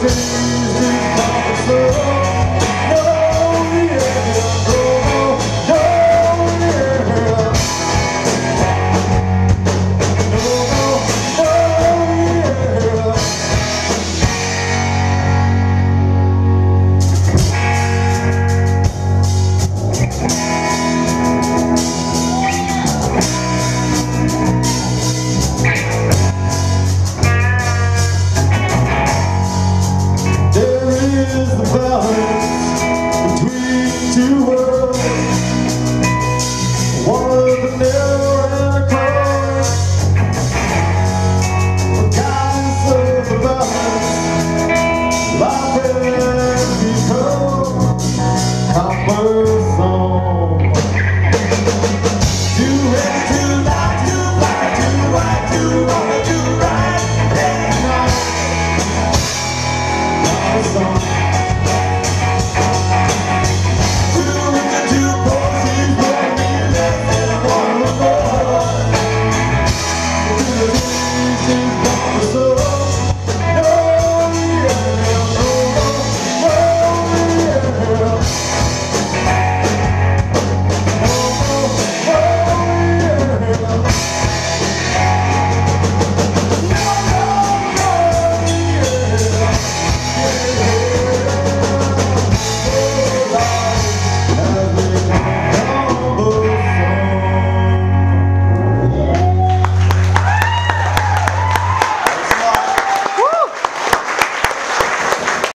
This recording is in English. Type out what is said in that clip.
days, we fall slow.